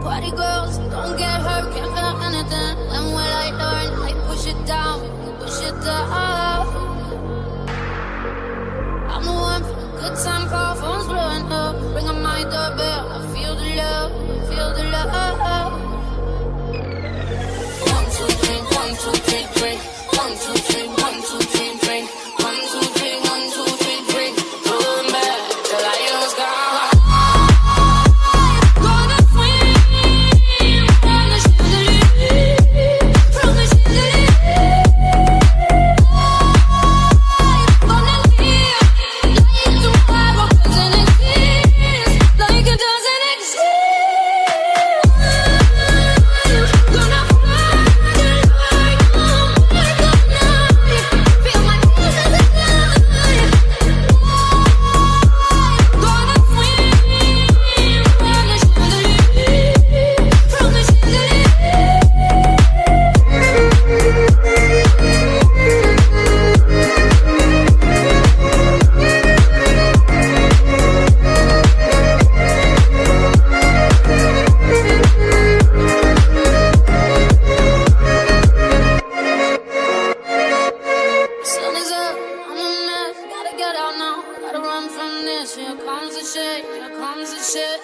Party girls, don't get hurt, can't feel anything. And When I learn? I push it down, push it down. I'm the one for the good time, call phones blowing up, ringing my doorbell. here comes the shade, here comes the shade.